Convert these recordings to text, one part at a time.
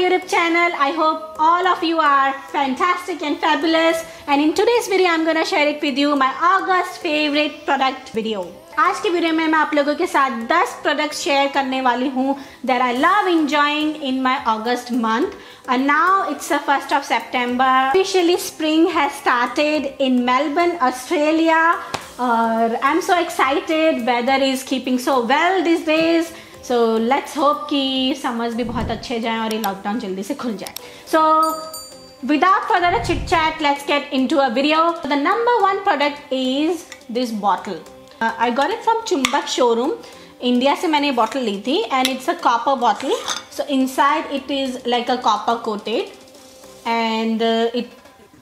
I hope all of you are fantastic and fabulous. And in today's video, I'm gonna share it with you my August favorite product video. आज के video में मैं आप लोगों के साथ 10 products share करने वाली हूँ that I love enjoying in my August month. And now it's the 1st of September. Officially spring has started in Melbourne, Australia. और I'm so excited. Weather is keeping so well these days. so let's hope कि summers भी बहुत अच्छे जाएँ और ये lockdown जल्दी से खुल जाए। So without further a chit chat let's get into a video. The number one product is this bottle. Uh, i got it from India से मैंने ये बॉटल ली थी and it's a copper bottle so inside it is like a copper coated and it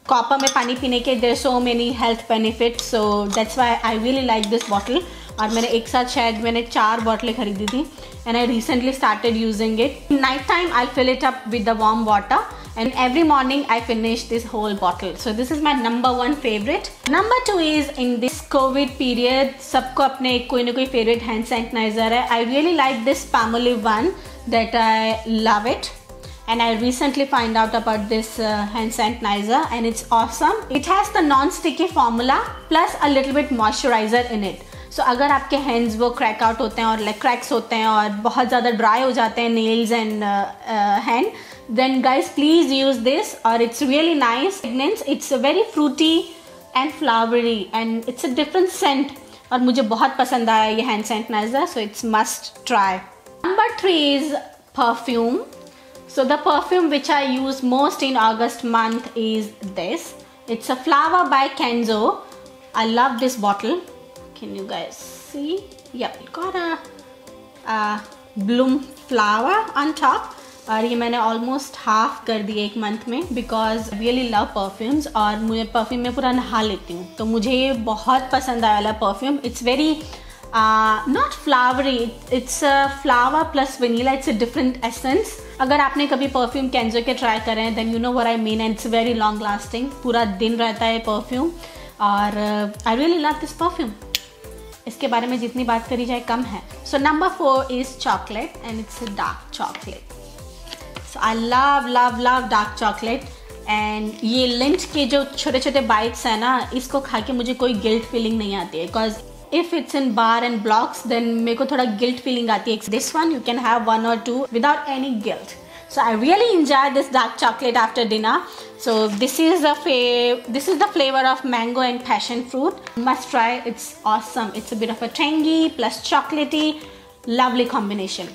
copper में पानी पीने के there so many health benefit so that's why I really like this bottle और मैंने एक साथ शायद मैंने चार बॉटलें खरीदी थी and I recently started using it night time I fill it up with the warm water and every morning I finish this whole bottle. So this is my number one favorite. Number two is in this COVID period, सबको अपने कोई ना कोई favorite hand sanitizer है. I really like this Palmolive one that I love it. And I recently find out about this uh, hand sanitizer and it's awesome. It has the non-sticky formula plus a little bit moisturizer in it. So so, अगर आपके hands वो crack out होते हैं और like cracks होते हैं और बहुत ज़्यादा ड्राई हो जाते हैं nails and hand then guys please use this और it's really nice means it's very fruity and flowery and it's a different scent और मुझे बहुत पसंद आया ये hand sanitiser so it's must try number three is perfume So the perfume which I use most in August month is this. It's a flower by Kenzo. I love this bottle. Can you guys see? It got a, a bloom flower on top. और ये मैंने almost half कर दी एक month में because really love perfumes और मुझे perfume में पूरा नहा लेती हूँ। तो मुझे ये बहुत पसंद आया वाला perfume it's very not flowery it's flower plus vanilla it's a different essence अगर आपने कभी परफ्यूम कैंजो के ट्राई करें then you know what I mean and it's very long lasting पूरा दिन रहता है परफ्यूम और I really love this perfume इसके बारे में जितनी बात करी जाए, कम है। So number four is chocolate and it's dark chocolate so I love love love dark chocolate and ये लिंट के जो छोटे छोटे बाइट्स हैं ना, इसको खा के मुझे कोई गिल्ट फीलिंग नहीं आती है। Because if it's in bar and blocks then मेरे को थोड़ा गिल्ट फीलिंग आती है। This one you can have one और two without any guilt So I really enjoy this dark chocolate after dinner. So this is the this is the flavor of mango and passion fruit. Must try. It's awesome. It's a bit of a tangy plus chocolatey, lovely combination.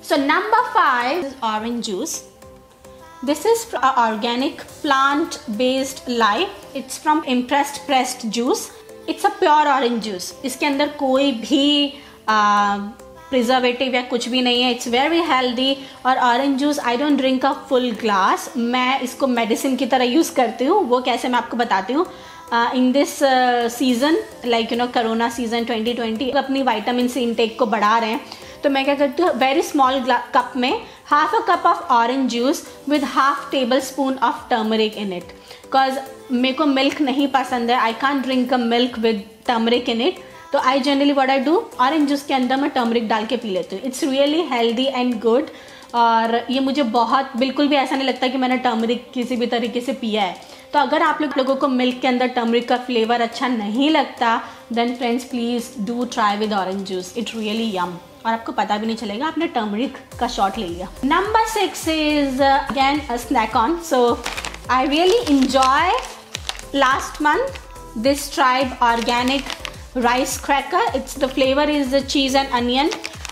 So number five is orange juice. This is organic plant-based life. It's from impressed pressed juice. It's a pure orange juice. इसके अंदर कोई भी preservative या कुछ भी नहीं है. It's very healthy और orange juice I don't drink a full glass मैं इसको मेडिसिन की तरह यूज़ करती हूँ. वो कैसे मैं आपको बताती हूँ. In this season like you know corona season 2020 अपनी वाइटामिन सी इनटेक को बढ़ा रहे हैं. तो मैं क्या करती हूँ वेरी स्मॉल कप में half a cup of orange juice with half tablespoon of turmeric in it because मेरे को मिल्क नहीं पसंद है. I can't drink a milk with turmeric in it तो I generally what I do orange juice के अंदर मैं turmeric डाल के पी लेती हूँ। It's really healthy and good और ये मुझे बहुत, बिल्कुल भी ऐसा नहीं लगता कि मैंने टर्मरिक किसी भी तरीके से पिया है। तो अगर आप लोग, लोगों को मिल्क के अंदर टर्मरिक का फ्लेवर अच्छा नहीं लगता then friends please do try with orange juice it really yum और आपको पता भी नहीं चलेगा, आपने टर्मरिक का शॉट ले लिया। Number six is again a snack on so I really enjoy last month this tribe organic rice cracker. It's the flavor is the cheese and onion.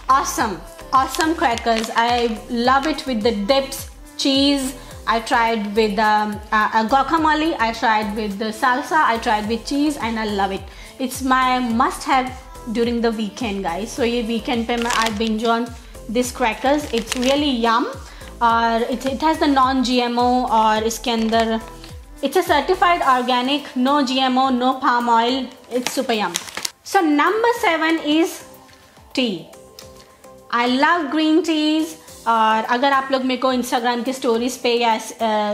Awesome. Awesome crackers. I love it with the dips cheese. I tried with um, uh, guacamole. I tried with the salsa. I tried with cheese and i love it. It's my must have during the weekend guys. So ye weekend pe i binge on this crackers. It's really yum. Or it, it has the non gmo or iske andar it's a certified organic no gmo no palm oil. It's super yum so, number seven is tea. I love green teas. और अगर आप लोग मेरे को Instagram की stories पे या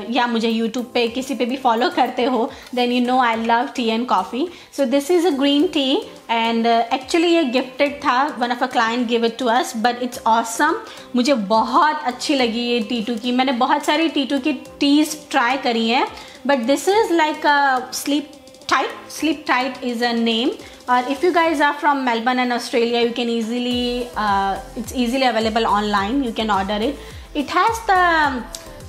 या मुझे यूट्यूब पे किसी पे भी फॉलो करते हो then you know I love tea and coffee so this is a green tea and actually ये गिफ्टेड था one of a client give it to us but it's awesome मुझे बहुत अच्छी लगी ये टी टू की। मैंने बहुत सारी टी टू की टीज ट्राई करी हैं but this is like a sleep tight sleep tight is a name or if you guys are from Melbourne and Australia you can easily uh, it's easily available online you can order it it has the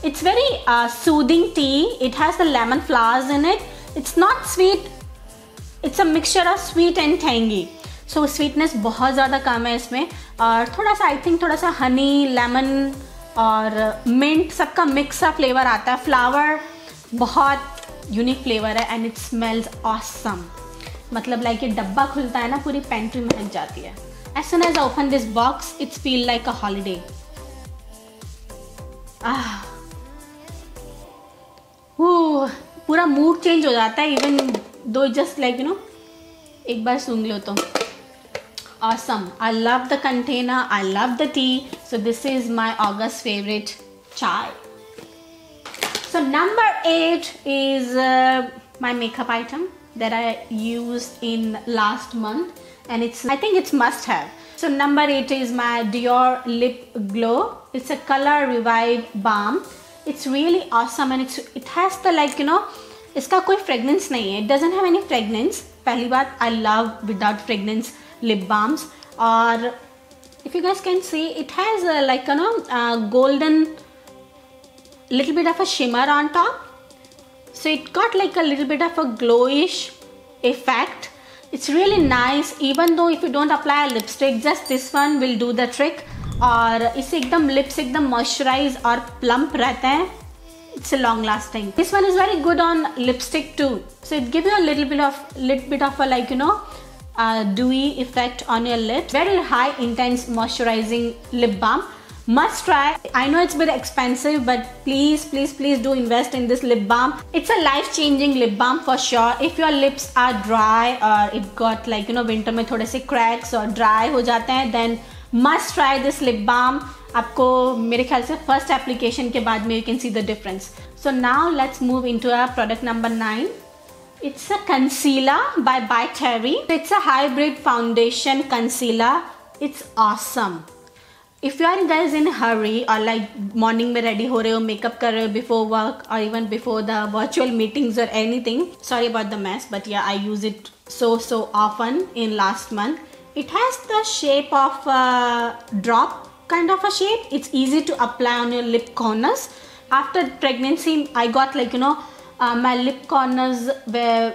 it's very uh, soothing tea it has the lemon flowers in it it's not sweet it's a mixture of sweet and tangy so, sweetness बहुत ज़्यादा कम है इसमें और थोड़ा सा आई think थोड़ा सा honey lemon और मिंट सबका मिक्स सा फ्लेवर आता है फ्लावर बहुत यूनिक फ्लेवर है एंड इट स्मेल्स ऑसम मतलब लाइक ये डब्बा खुलता है ना, पूरी पेंट्री महक जाती है। As soon as open this box it's feel like a holiday पूरा मूड चेंज हो जाता है even though just like you no एक बार सुन लो तो। Awesome. I love the container, i love the tea. So this is my august favorite chai. so number eight is uh, my makeup item that I used in last month and it's I think it's must have. So number 8 is my Dior Lip Glow. It's a color revive balm. It's really awesome and it's it has the like you know इसका कोई fragrance नहीं है. It doesn't have any fragrance. पहली बात I love without fragrance lip balms और if you guys can see it has a, like you know a golden little bit of a shimmer on top so it got like a little bit of a glowish effect it's really nice even though if you don't apply a lipstick just this one will do the trick और इससे एकदम lips एकदम moisturise और plump रहते हैं it's a long lasting this one is very good on lipstick too so it gives you a little bit of little bit of a like you know uh, dewy effect on your lips very high intense moisturizing lip balm Must try i know it's a bit expensive but please please please do invest in this lip balm it's a life-changing lip balm for sure if your lips are dry or it got like you know winter mein thode se cracks or dry ho jate hain then must try this lip balm आपको मेरे ख्याल से first application के बाद में you can see the difference so now let's move into a product number nine It's a concealer by By Terry. It's a hybrid foundation concealer. It's awesome. if you are guys in a hurry or like morning mein ready ho rahe ho makeup kar rahe ho before work or even before the virtual meetings or anything sorry about the mess but yeah i use it so so often in last month. It has the shape of a drop kind of a shape. It's easy to apply on your lip corners. After pregnancy i got like you know uh, my lip corners were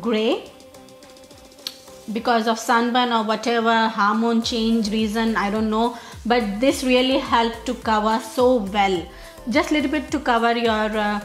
gray because of sunburn or whatever hormone change reason i don't know but this really helped to cover so well just a little bit to cover your uh,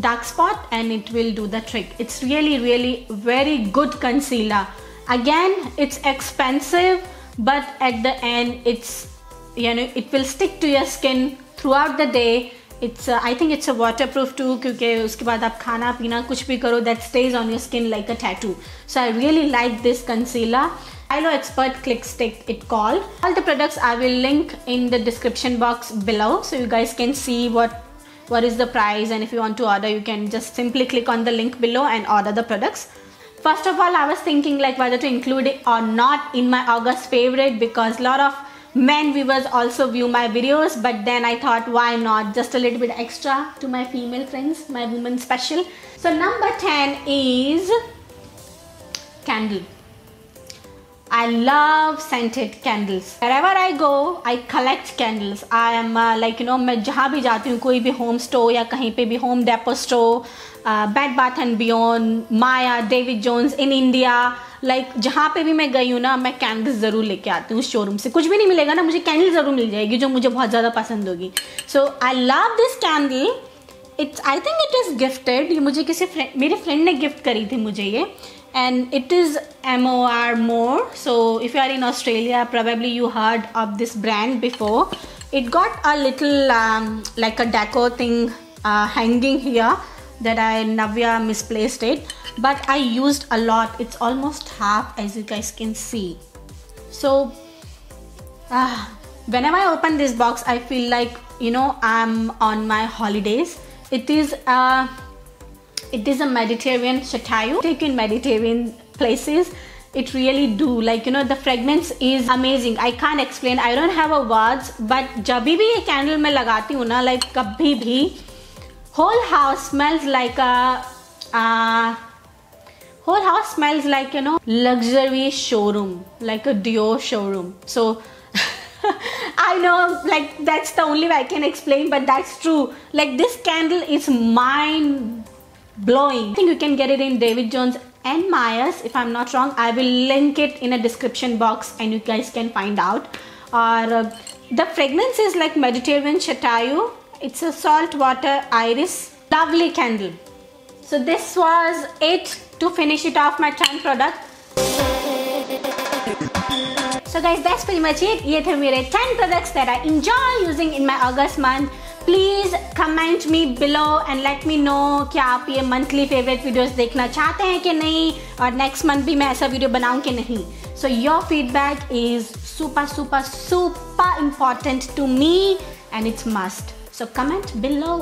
dark spot and it will do the trick it's really really very good concealer again it's expensive but at the end it's you know it will stick to your skin throughout the day it's uh, I think it's a waterproof too क्योंकि उसके बाद आप खाना पीना कुछ भी करो that stays on your skin like a tattoo so I really like this concealer Ilo Expert Click Stick it called. All the products I will link in the description box below so you guys can see what what is the price and if you want to order you can just simply click on the link below and order the products. First of all I was thinking like whether to include it or not in my August favorite because a lot of men viewers also view my videos but then I thought why not just a little bit extra to my female friends my woman special. So number 10 is candle. I love scented candles. Wherever I go, I collect candles. I am uh, like you know मैं जहाँ भी जाती हूँ कोई भी home store या कहीं पे भी Home Depot store Bed Bath and Beyond Myer David Jones in India like जहाँ पे भी मैं गई हूँ ना मैं कैंडल्स ज़रूर लेके आती हूँ उस शोरूम से। कुछ भी नहीं मिलेगा ना मुझे कैंडल ज़रूर मिल जाएगी जो मुझे बहुत ज़्यादा पसंद होगी। So I love this candle it's I think it is gifted ये मुझे किसी फ्रेंड मेरे फ्रेंड ने गिफ्ट करी थी मुझे ये। And it is MOR more. So if you are in Australia probably you heard of this brand before. It got a little um, like a deco thing uh, hanging here that I Navya misplaced it. But I used a lot. It's almost half as you guys can see. So uh, whenever I open this box, I feel like you know I'm on my holidays. It is a it is a Mediterranean Shatayu. Take in Mediterranean places. It really do like you know the fragrance is amazing. I can't explain. I don't have a words. But जब भी ये candle मैं लगाती हूँ ना like कभी भी whole house smells like a uh, whole house smells like you know luxury showroom like a Dior showroom. So I know like that's the only way I can explain but that's true like this candle is mind blowing. I think you can get it in David Jones and Myers if I'm not wrong. I will link it in a description box and you guys can find out. Or uh, the fragrance is like Mediterranean Chateau. It's a salt water iris. Lovely candle. So this was it to finish it off my 10 product. So guys that's pretty much it. ये थे my 10 products that I enjoy using in my August month. Please comment me below and let me know कि आप ये monthly favourite videos देखना चाहते हैं कि नहीं और नेक्स्ट मंथ भी मैं ऐसा वीडियो बनाऊँ कि नहीं। So your feedback is super super super important to me and it's must so comment below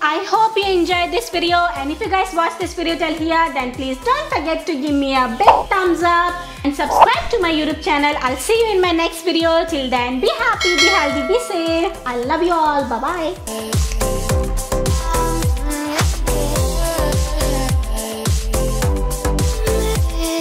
I hope you enjoyed this video and if you guys watched this video till here then please don't forget to give me a big thumbs up and subscribe to my YouTube channel. I'll see you in my next video. Till then be happy, be healthy, be safe. I love you all. Bye bye.